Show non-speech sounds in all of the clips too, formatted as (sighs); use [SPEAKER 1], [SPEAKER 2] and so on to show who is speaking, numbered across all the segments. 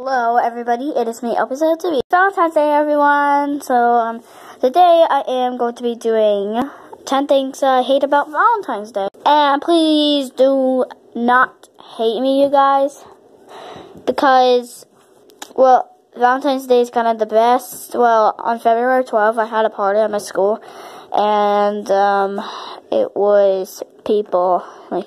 [SPEAKER 1] Hello everybody, it is me, episode 2. Valentine's Day everyone! So, um, today I am going to be doing 10 things I hate about Valentine's Day. And please do not hate me, you guys. Because, well, Valentine's Day is kind of the best. Well, on February 12th, I had a party at my school. And, um, it was people. Like,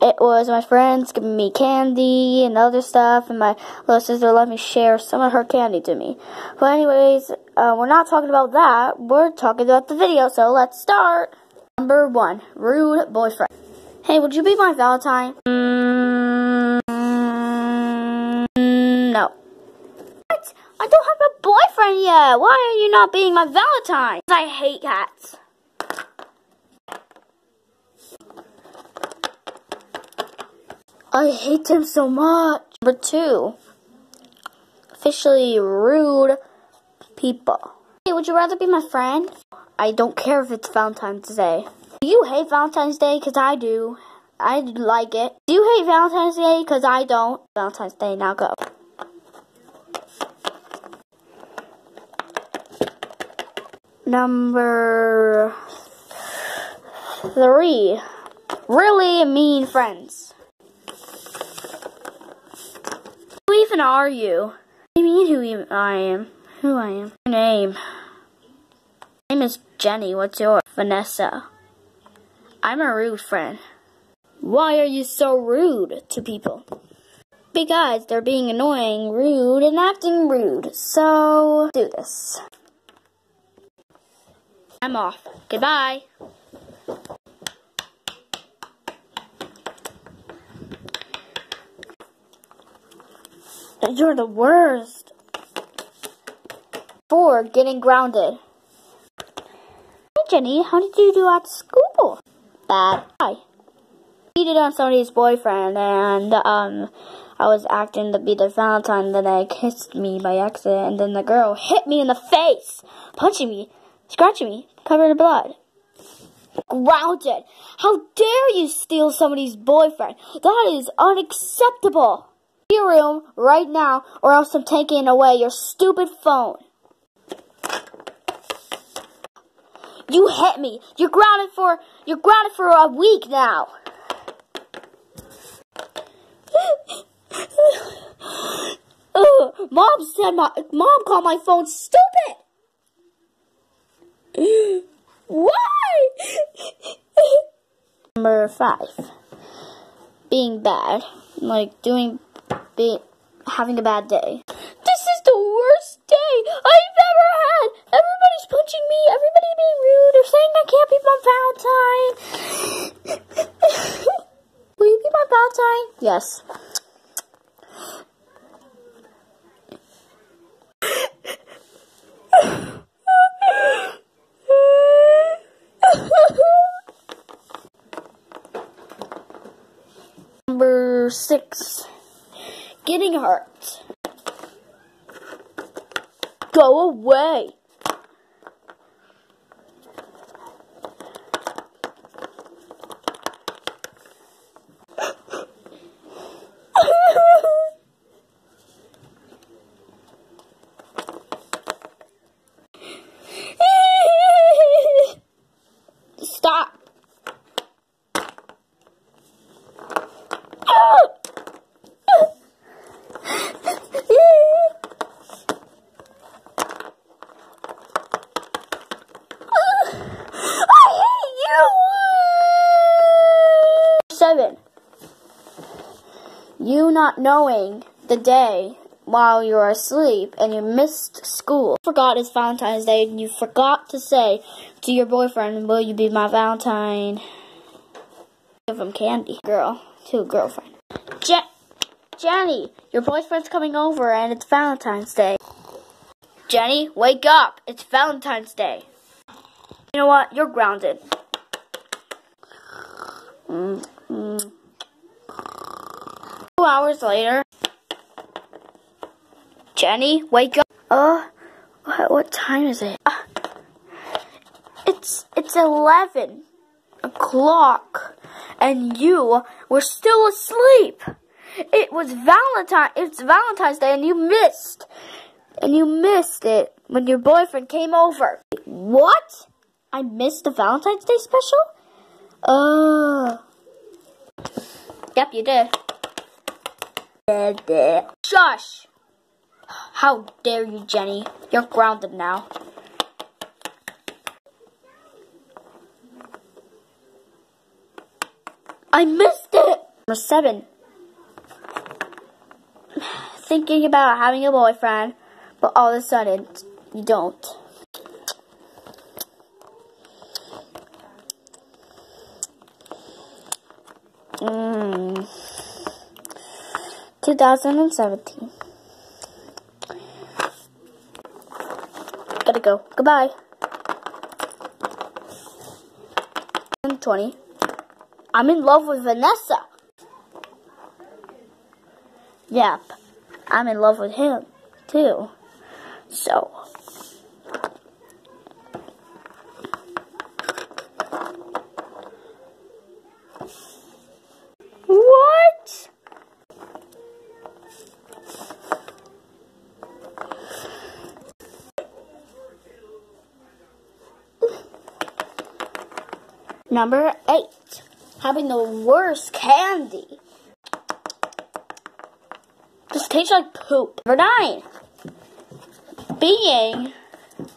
[SPEAKER 1] it was my friends giving me candy and other stuff, and my little sister let me share some of her candy to me. But anyways, uh, we're not talking about that. We're talking about the video, so let's start. Number one, rude boyfriend. Hey, would you be my Valentine? Mm, no. What? I don't have a boyfriend yet. Why are you not being my Valentine? I hate cats. I hate him so much. Number two, officially rude people. Hey, would you rather be my friend? I don't care if it's Valentine's Day. Do you hate Valentine's Day? Because I do. I like it. Do you hate Valentine's Day? Because I don't. Valentine's Day, now go. Number three, really mean friends. Who even are you? I mean who I am? Who I am? Your name. My name is Jenny. What's yours? Vanessa. I'm a rude friend. Why are you so rude to people? Because they're being annoying, rude, and acting rude. So, do this. I'm off. Goodbye. You're the worst. For getting grounded. Hey Jenny, how did you do at school? Bad. Hi. Cheated on somebody's boyfriend and um I was acting to be the Valentine then they kissed me by accident and then the girl hit me in the face, punching me, scratching me, covered in blood. Grounded. How dare you steal somebody's boyfriend? That is unacceptable your room right now, or else I'm taking away your stupid phone. You hit me. You're grounded for you're grounded for a week now. (laughs) Mom said my mom called my phone stupid. (laughs) Why? (laughs) Number five. Being bad. Like doing be having a bad day. This is the worst day I've ever had. Everybody's punching me. Everybody being rude. They're saying I can't be my Valentine. (laughs) Will you be my Valentine? Yes. (laughs) Number six getting hurt. Go away. Stop. seven. You not knowing the day while you were asleep and you missed school. Forgot it's Valentine's Day and you forgot to say to your boyfriend, will you be my Valentine? Give him candy. Girl, to a girlfriend. Je Jenny, your boyfriend's coming over and it's Valentine's Day. Jenny, wake up. It's Valentine's Day. You know what? You're grounded. Mm. Two hours later, Jenny, wake up. Uh, what, what time is it? Uh, it's it's eleven o'clock, and you were still asleep. It was Valentine. It's Valentine's Day, and you missed, and you missed it when your boyfriend came over. What? I missed the Valentine's Day special? Uh. Yep, you did. Shush! How dare you, Jenny? You're grounded now. I missed it! Number seven. (sighs) Thinking about having a boyfriend, but all of a sudden, you don't. Mm. 2017. Gotta go. Goodbye. 20. I'm in love with Vanessa. Yep. I'm in love with him, too. So. What? Number eight, having the worst candy. This tastes like poop. Number nine, being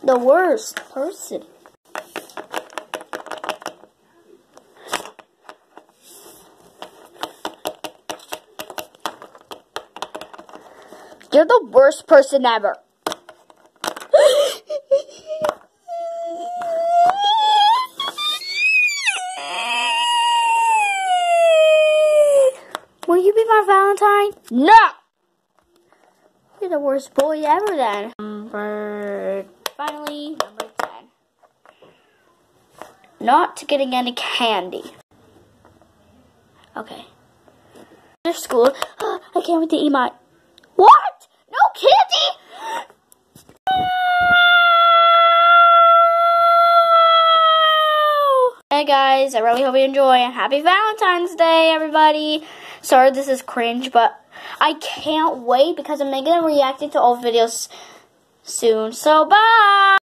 [SPEAKER 1] the worst person. You're the worst person ever. Valentine? No! You're the worst boy ever then. Number, finally, number 10. Not getting any candy. Okay. After school, (gasps) I can't wait to eat my... What? No candy? Hey guys, I really hope you enjoy and happy Valentine's Day, everybody. Sorry this is cringe, but I can't wait because I'm making a reacting to all videos soon. So bye!